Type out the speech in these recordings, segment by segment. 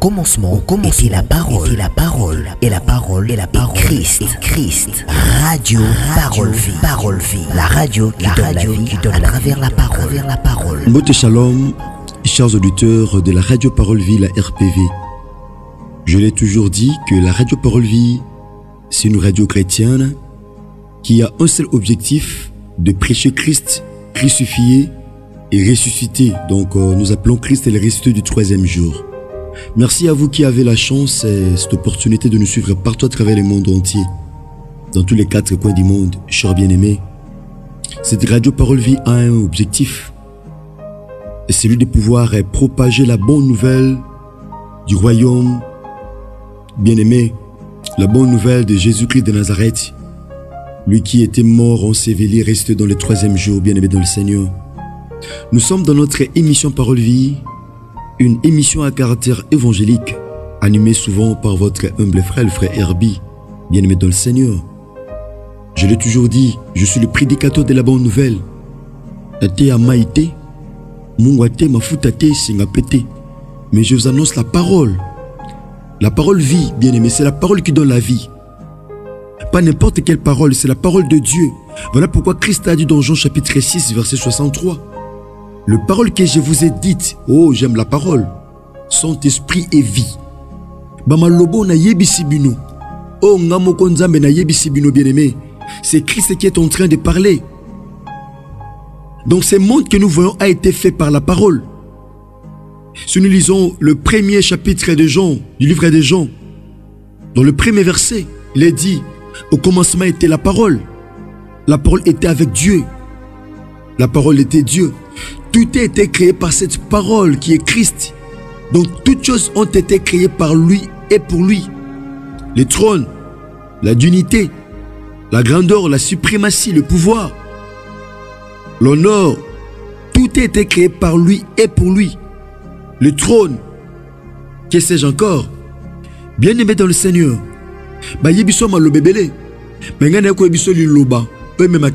commencement, au commencement était la parole, était la parole, et la parole, et la parole, et Christ, et Christ. Radio, parole vie, parole vie. La radio, qui la donne radio, la vie, qui donne à travers la parole, travers la parole. Mbote Shalom, chers auditeurs de la radio Parole Vie, la RPV. Je l'ai toujours dit que la radio Parole Vie, c'est une radio chrétienne qui a un seul objectif de prêcher Christ crucifié et ressuscité. Donc euh, nous appelons Christ et le ressuscité du troisième jour. Merci à vous qui avez la chance et cette opportunité de nous suivre partout à travers le monde entier. Dans tous les quatre coins du monde, chers bien-aimés. Cette radio Parole Vie a un objectif. Et celui de pouvoir propager la bonne nouvelle du royaume bien-aimé. La bonne nouvelle de Jésus-Christ de Nazareth. Lui qui était mort, enseveli, resté dans le troisième jour, bien-aimé dans le Seigneur. Nous sommes dans notre émission Parole Vie, une émission à caractère évangélique, animée souvent par votre humble frère, le frère Herbie, bien-aimé dans le Seigneur. Je l'ai toujours dit, je suis le prédicateur de la bonne nouvelle. Ate amaïté, mungwate mafutate singapete. Mais je vous annonce la parole. La parole vie, bien-aimé, c'est la parole qui donne la vie. Pas n'importe quelle parole, c'est la parole de Dieu. Voilà pourquoi Christ a dit dans Jean chapitre 6, verset 63. Le parole que je vous ai dite, oh j'aime la parole, son esprit et vie. Bamalobo na yebisi bino. Oh na bien-aimé. C'est Christ qui est en train de parler. Donc ce monde que nous voyons a été fait par la parole. Si nous lisons le premier chapitre de Jean, du livre de Jean, dans le premier verset, il est dit, au commencement était la parole. La parole était avec Dieu. La parole était Dieu. Tout a été créé par cette parole qui est Christ. Donc toutes choses ont été créées par lui et pour lui. Les trônes, la dignité, la grandeur, la suprématie, le pouvoir, l'honneur, tout a été créé par lui et pour lui. Le trône, que sais-je encore? Bien-aimé dans le Seigneur,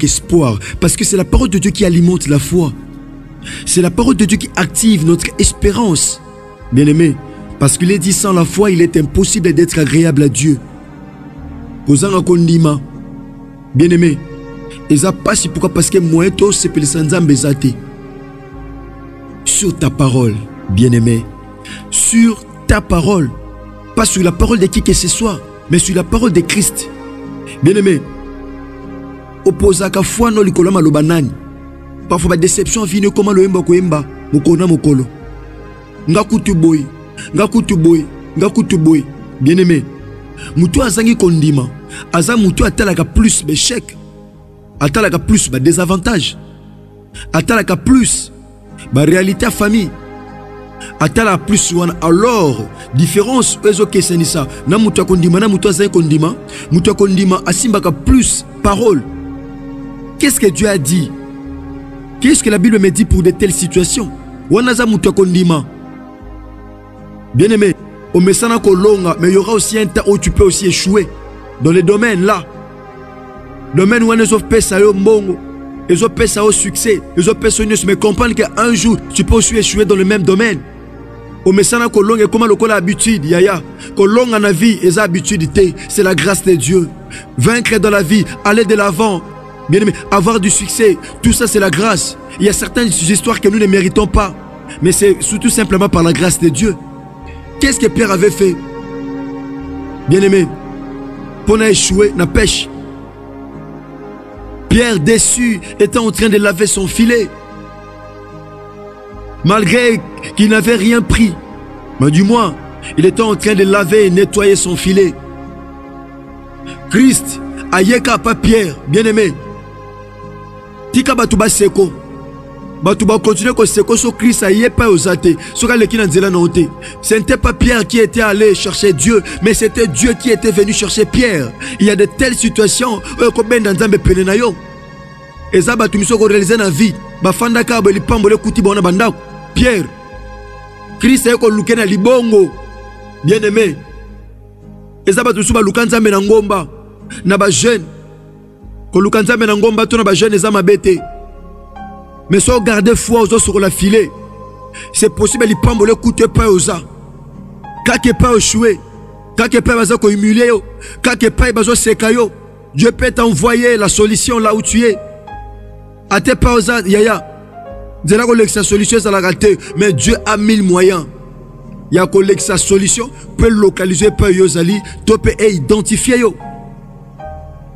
espoir, parce que c'est la parole de Dieu qui alimente la foi. C'est la parole de Dieu qui active notre espérance. Bien-aimé, parce qu'il est dit sans la foi, il est impossible d'être agréable à Dieu. Kondima, bien-aimé, eza pasi pourquoi parce que moi to sepelisa nzambe eza te. Sur ta parole, bien-aimé, sur ta parole, pas sur la parole de qui que ce soit, mais sur la parole de Christ. Bien-aimé, opposaka foi no likolo nani? Parfois badéception avini okoma loyemba koyemba mokolo na mokolo nga kutu boye nga kutu boye nga kutu boye bien aimé motu azangi kondima. Aza motu atalaka plus beshek atalaka plus badésavantage atalaka plus baréalité ya famille. Atalaka plus wana. Alors différence oyo ezokesanisa na moto ya kondima na moto azangi kondima. Moto ya kondima asimbaka plus parole. Qu'est-ce que dieu a dit? Qu'est-ce que la Bible me dit pour de telles situations? Kondima. Bien-aimé, au mesana kolonga, mais il y aura aussi un temps où tu peux aussi échouer dans les domaines là. Domaine où on est pesa yo mbongo, ils ont au succès, ils ont pesa mais comprendre qu'un jour tu peux aussi échouer dans le même domaine. Au mesana kolonga comment le habitude yaya? Kolonga na vie, et habitude c'est la grâce de Dieu. Vaincre dans la vie, aller de l'avant, Bien aimé, avoir du succès, tout ça c'est la grâce. Il y a certaines histoires que nous ne méritons pas, mais c'est surtout simplement par la grâce de Dieu. Qu'est-ce que Pierre avait fait? Bien aimé, pour échouer, na pêche. Pierre déçu était en train de laver son filet. Malgré qu'il n'avait rien pris, mais du moins, il était en train de laver et nettoyer son filet. Christ, ayeka pas Pierre, bien aimé, tika bato baseko bato bakontinue koseko so krist aye epai oza te soki aleki na nzela na yo te ce n'était pas pierre qui était allé chercher dieu mais c'était dieu qui était venu chercher pierre. Il y a de telles situations oyo kobenda nzambe pene na yo? Eza bato miso korealize na vie. Bafandaka bo lipambolo ekuti bango na bandako pierre krist aye koluke na libongo. Bien aimé eza bato miso baluka nzambe na ngomba. Na bajeune koluka nzambe na ngomba to na bajeune eza mabe te. Mais so ogarde foi ozosokola file. C'est possible lipambolo ekutu epai oza. Kaka epai oshue kaka epai baza kohumilie yo kaka epai bazoseka yo dieu peut t'envoyer la solution là où tu es. Ate epai oza yaya. Nzela kolekisa solution ezalaka te mais dieu a mille moyens. Ya kolekisa solution mpe localize epai yo ozali to mpe eidentifie yo.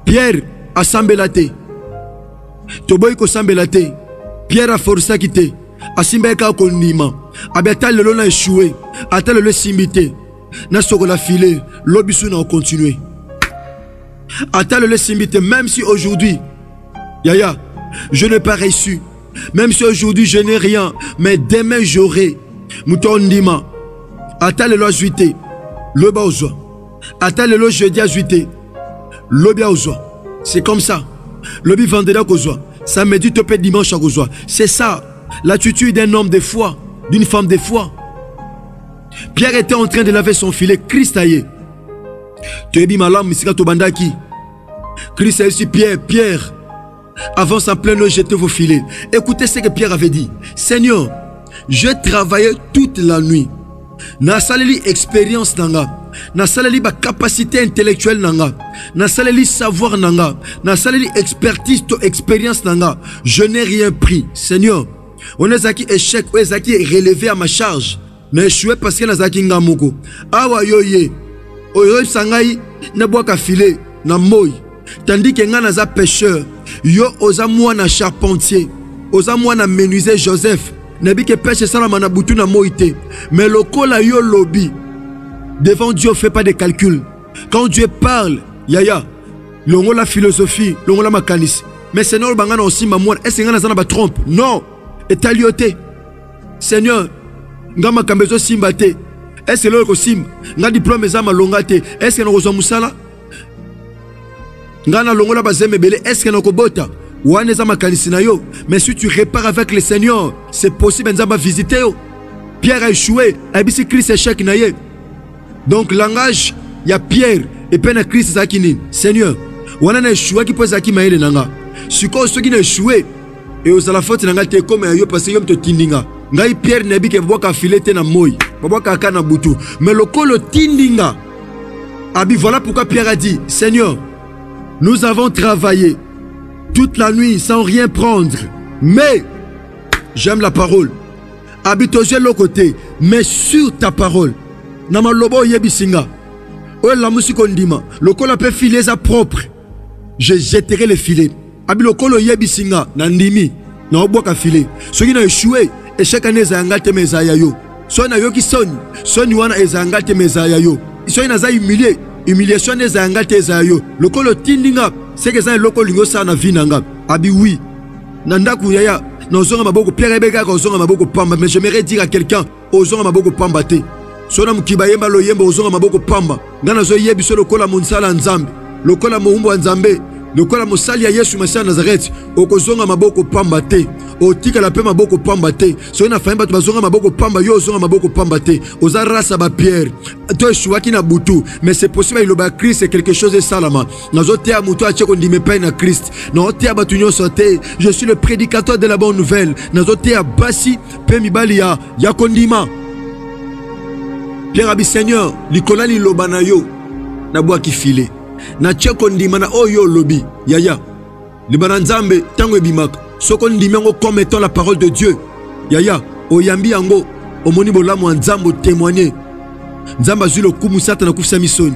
Pierre asambela te. Toboyi kosambela te. Pierre aforsaki te. Asimbaki kaka kondima abe ata lelo na eshue ata lelo esimbi te. Nasokola file lobi su na okontinue ata lelo esimbi même si aujourd'hui yaya je n'ai pas reçu. Même si aujourd'hui je n'ai rien mais demain j'aurai. Moto ondima ata lelo azwi te lobi aozwa ata lelo jeudi azwi te lobi aozwa c'est comme ça. Lobi vendredi akozwa samedi mpe dimanche akozwa c'est ça. L'attitude d'un homme de foi d'une femme de foi. Pierre était en train de laver son filet. Christ aye toyebi malamu esika tobandaki christ ayesi pierre. Pierre avance en plein eau jetez vos filets. Écoutez ce que pierre avait dit. Seigneur je travaillé toute la nuit. Nasaleli expérience na nga nasaleli bacapacité intellectuelle na nga nasaleli savoir na nga expertise to expérience na nga je n'ai rien pris. Seigneur wana ezalaki échec oyo ezalaki relevé à ma charge. Na échoué parce que nazalaki nga moko. Awa yo ye oyoyebisa ngai nabwaka file na moi. Tandi ke ngai naza pêcheur yo oza mwana charpentier. Oza mwana menuisier joseph. Nayebi ke pêche esalama na butu na moi te. Mais lokola yo lobi devant dieu fait pas de calcul. Quand dieu parle yaya longola philosophie longola makanisi. Mais seigneur banga na osimba mwana ese ngai naza na batrompe non. Etali yo te. Seigneur nga makambo ezosimba te. Eske lelo kosimba nga diplome eza malonga te. Eske nakozwa mosala? Nga nalongola bazeme ebele. Eske nakobota? Wana eza makanisi na yo. Mais si tu répares avec le seigneur c'est possible nzambe avisite yo. Pierre a échoué. Ayebisi krist échec na ye donc langage ya pierre epai na krist ezalaki nini? Seigneur wana na échouaki mpo ezalaki mayele na nga? Sikoyo soki na échoué eozala foti na ngai te ekoma ya yo parce yo moto nga ngai pierre nayebi ke babwaka file te na moi babwaka kaka na butu. Mais lokolo otindi nga abi voilà pourquoi pierre a dit seigneur nous avons travaillé toute la nuit sans rien prendre mais j'aime la parole. Abi tozwi eloko te mais sur ta parole na maloba oyebisi nga oyo elamusi kondima lokola mpe file propre. Je jetterai le filet abi lokola oyebisi nga na ndimi naobwaka file. Soki na eshue eshek ane ezala nga te ya yo. Soki nayoki soni soni wana ezala nga te ya yo. Soki naza humilie humiliation ane ezala nga te yo. Lokola otindi nga seke eza eloko olingi osala na vi na nga. Abi wi na ndako yaya nazonga pierre ayebe kaka ozonga maboko pamba mais j'aimerais dire à quelqu'un ozonga maboko pamba te so na mokiba yemba loyemba ozonga maboko pamba. Ngai nazoyebi so lokola mosala nzambe lokola mowumbu nzambe lokola mosali ya yesu masiya ya nazareti okozonga maboko pamba te. Otikala mpe maboko pamba te. Soki na fami bato maboko pamba yo ozonga maboko pamba te. Oza rasa bapierre to eshuwaki na butu mais c'est possible liloba ya krist quelque chose esalama. Nazoteya motu atie kondima epai na krist naoteya bato nyonso te. Je suis le prédicateur de la bonne nouvelle. Nazoteya basi mpe mibali ya, ya kondima pierre abi seigneur likolo ya liloba na yo file natie kondima na oyo olobi yaya. Liba na nzambe ntango ebimaka. Yango comme étant la parole de dieu. Yaya oyambi yango omoni bolamu ya nzambe otémoigne. Nzambe azwi lokumu satana misoni.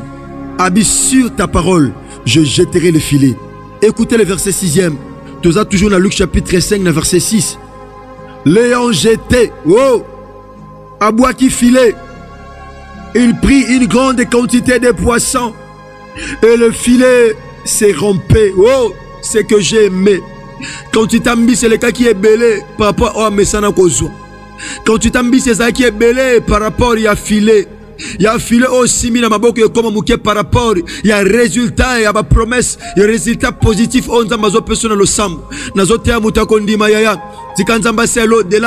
Abi sur ta parole je jetterai le filet. Écoutez le verset 6e toza toujours na luc chapitre 5 na verset 6 l'ayant jeté oh abwaki filet il prit une grande quantité de poissons et le filet s'est rompé. Oh, c'est que j'ai aimé. Quand tu t'ambis, c'est le cas qui est belé par rapport à Messana Kozwa. Quand tu t'ambis, c'est ça qui est belé par rapport à filet. ya file oyo osimbi na maboko ekóma moke par rapport ya résultat ya bapromese ya résultat positif oyo nzambe azopesa na losambo nazoteya moto akondima yaya tika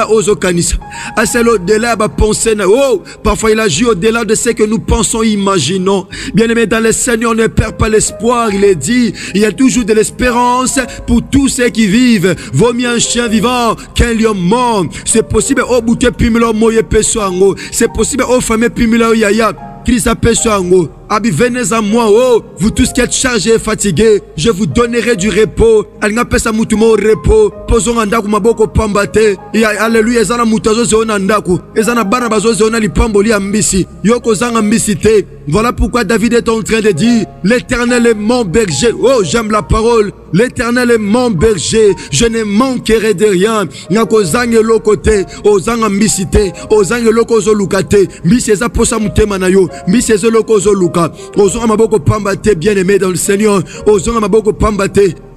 ozokanisa asala au-delà ya bapense na oh! Parfois il agit au-delà de ce que nous pensons imaginons. Bien aimé dans le Seigneur ne perd pas l'espoir il est dit. Il y a toujours de l'espérance pour tous ceux qui vivent. Vaut un chien vivant qu'un lion mort. C'est possible au bouté pimilo moye peso ango. C'est possible au fameux pimilo yaya. Christ apeso ango Abi, venez à moi, oh, vous tous qui êtes chargés et fatigués, je vous donnerai du repos. Alinga pesa mutu mo repos. Posons andaku maboko pambate. Ya alléluia, ezana mutu azozeona ndaku. Ezana bana bazozeona lipambo li ambisi. Yoko zanga mbisi te. Voilà pourquoi David est en train de dire, l'éternel est mon berger. Oh, j'aime la parole. L'éternel est mon berger. Je ne manquerai de rien. Ngako zange lokote. Ozanga mbisi te. Ozange loko zoluka te. Mbisi eza posa mutema na yo. Mbisi eza loko zoluka koluka ozonga maboko pamba te bien aimé dans le seigneur ozonga maboko pamba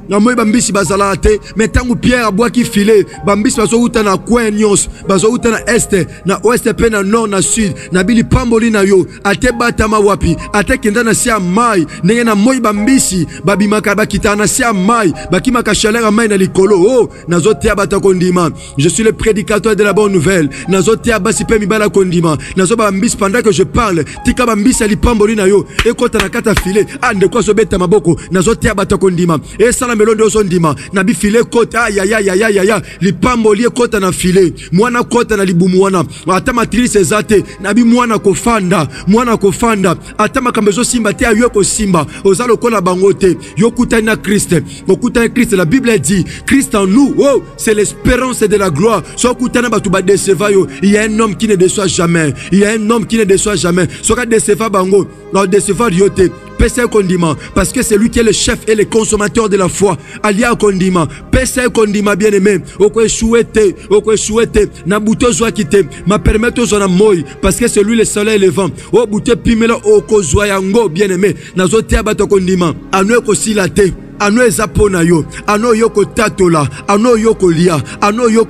te namoi bambisi bazalaka te me ntango pierre abwaki file bambisi bazowuta na coin nyonso bazowuta na este na oeste mpe na nord na sud na bilipamboli na yo ate batama wapi ate kenda na se ya mai ndenge na moi bambisi babimaka bakitaka na se mai bakimaka chaleur ya mai na likolo o oh, nazoteya bato ya kondima. Je suis le prédicateur de la bonne nouvelle nazoteya basi mpe mibali ya kondima. Nazoba bambisi pendant que je parle tika bambisi ya lipamboli na yo ekɔta na kati ya file a ndeko azobeta maboko nazoteya bato ya kondima. Esala melonde ozondima na bifile ekota ayayayayaya lipamboli ekota na file. Mwana kota na libumu wana. Ata matrice eza te. Na bi mwana kofanda mwana kofanda. Ata makambo ezosimba te ayo ekosimba oza lokola bango te. Yo kutani na kriste okutani kriste la bible dit christ en nous. Oh c'est l'espérance de la gloire. So okutani na bato badeseva yo. Il y a un homme qui ne déçoit jamais. Il y a un homme qui ne déçoit jamais. Soki adeseva bango. Na odeseva yo te pesa kondima parce que c'est lui qui est le chef et le consommateur de la foi. Alia kondima pesa kondima bien aimé oko échoué te oko échoué te na buto ozwaki te ma permettre ozwa na moi parce que c'est lui le soleil et le vent. O buto epimela okozwa yango bien aimé nazoteya bato kondima ano ekosila te ano eza na yo? Ano oyo kotatola? Ano oyo kolia? Ano oyo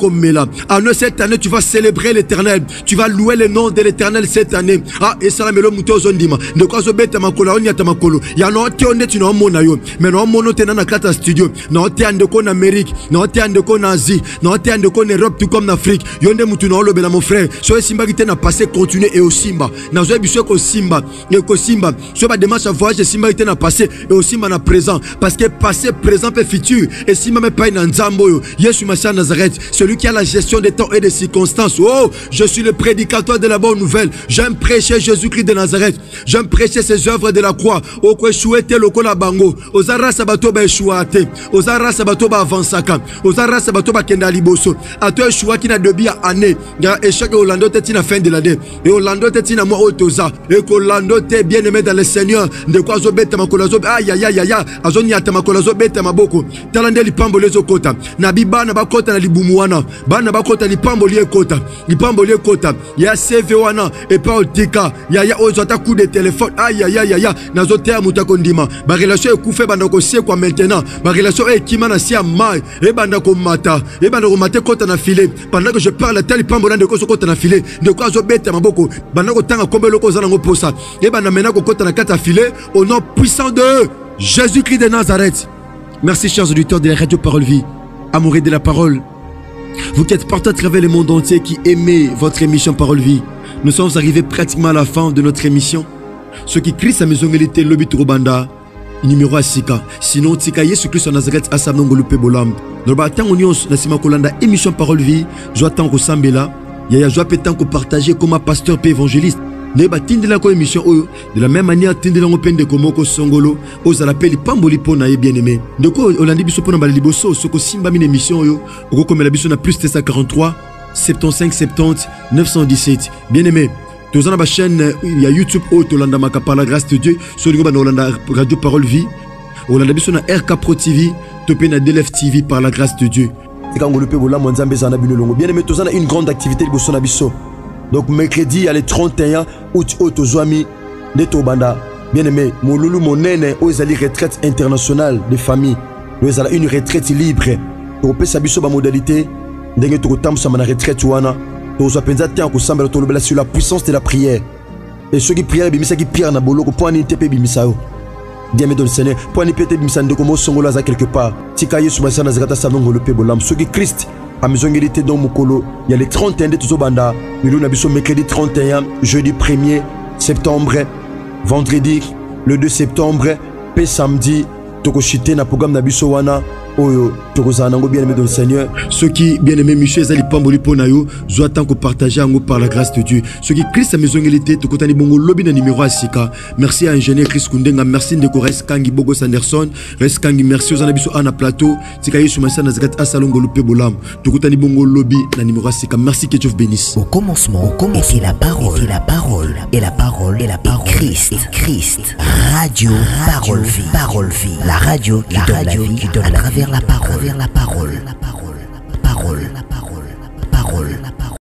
ano cette année tu vas célébrer l'éternel. Tu vas louer le nom de l'éternel cette année. Ah esalamelo moto ozondima. Ndeko azobeta makolo aoniata makolo. Ya na oteyo neti na omona yo. Me na omona te na na kati ya studio. Na oteya ndeko na amérique. Na oteya ndeko na asie. Na oteya ndeko na europe tout comme na afrique. Yo nde mutu na olobela mon frère. So esimbaki te na passé continue eosimba nazoyebi so ekosimba ekosimba so badémarche ya voyage esimbaki te na passé eosimba na présent. Parce que passé, présent et futur. Et si même pas une Yesu Massia Nazareth, celui qui a la gestion des temps et des circonstances. Oh, je suis le prédicateur de la bonne nouvelle. J'aime prêcher Jésus-Christ de Nazareth. J'aime prêcher ses œuvres de la croix. Oh, que chouette lokola bango. Ozara sabato ba chouate. Ozara sabato ba avansaka. Ozara sabato ba kenda liboso. Ato choua qui na debi a année. Ya échec Orlando te na fin de l'année. Et Orlando te na moi otoza. Et Orlando te bien aimé dans le Seigneur. De quoi zo beta makolo zo aïe aïe aïe aïe. Azoni atamakolo azobeta maboko tala nde lipamboli ezokota na bibana bakota na libumu wana. Bana bakota lipamboli ekota lipamboli ekota ya cv wana epa otika. Yaya oyo ezwa ata coup de telefone ayayayaya nazoteya moto akondima barelation ekufa ebanda kosekwa maintenant barelation oyo ekima na se ya mai ebanda komata ebanda komata ekota na file. Pendant que je parle ata lipamboli na ndeko ezokota na file. Ndeko azobeta maboko. Banda kotanga kombo eloko oza nango posa. Ebanda mena kokota na kati ya file. Au nom puissant de Jésus-Christ de Nazareth. Merci chers auditeurs de la radio Parole Vie, amoureux de la parole. Vous qui êtes partout à travers le monde entier qui aimez votre émission Parole Vie, nous sommes arrivés pratiquement à la fin de notre émission. Ceux qui crient sa maison militaire Lobby Turobanda, numéro à Sika. Sinon, Tika Yesu Samnongolo Pebolam. Dans le temps où nous Kolanda émission Parole Vie, j'attends que Sambela, Yaya Pétan que partager comme un pasteur et évangéliste. Nde batindelaka émission oyo de la même manière atindelango mpe ndeko moko songolo ozala mpe lipamboli mpo na ye bien aimé ndeko olandi biso mpo na bala liboso soki osimbami na émission oyo okokomela biso na plus 343 75 70 917 bien aimé toza na bachaîne ya youtube oyo tolandamaka par la grâce de dieu so olingo banda olanda radio parole vie olanda biso na rk pro tv to mpe na dlf tv par la grâce de dieu. Ekangolo mpe bolamu ya nzambe ezala na bino elongo bien aimé toza na une grande activité liboso na biso donc mercredi ya le 31 août oyo tozwami nde tobanda bien aimé molulu monene oyo ezali retraite internationale de famille. Oyo ezala une retraite libre. Tokopesa biso bamodalité ndenge tokotambwisama na retraite wana. Tokozwa mpenza te ya kosambela tolobela sur la puissance de la prière. E soki prière ebimisaki pierre na boloko mpo anini te mpe ebimisa yo. Bien aimé dans le seigneur mpo ani mpe te ebimisa ndeko mosongolo aza quelque part. Tika yesu masiya nazalaka ta sanongolo mpe bolamu soki krist amizongeli te donc mokolo. Ya le 31 nde tozobanda. Milulu na biso mercredi 31 jeudi 1er septembre. Vendredi le 2 septembre mpe samedi tokoshite na programme na biso wana oyo tokozala nango bien aimé de seigneur. Soki bien aimé michel ezali pamboli mpo na yo zwa ntan kopartage yango par la grâce de dieu. Soki krist amezongeli te tokutani bongo lobi na nimero ya sika. Merci ya ingénieur chris kundenga merci ndeko res kangi bogos anderson. Res kangi merci oza na biso a na plateau. Tika yesu masisa na zakati asalongolo mpe bolamu. Tokutani bongo lobi na nimero ya sika. Merci que dieu vous bénisse. Au commencement, au commencement. était la parole, était la parole, et la parole, et la parole, Christ, et Christ. Radio, parole, vie, parole, vie. La radio, qui donne la vie, qui donne à travers la parole, la parole, la parole, la parole, la parole, la parole, la parole.